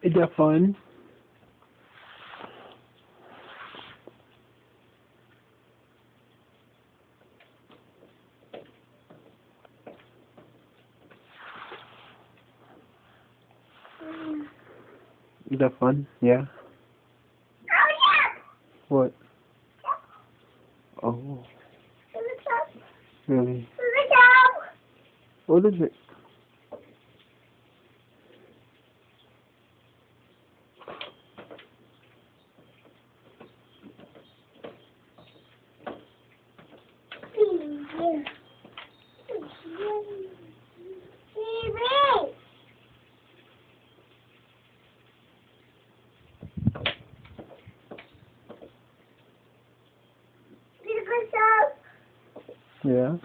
Is that fun? Is that fun? Yeah. Oh yeah! What? Oh, really? What is it? Yeah.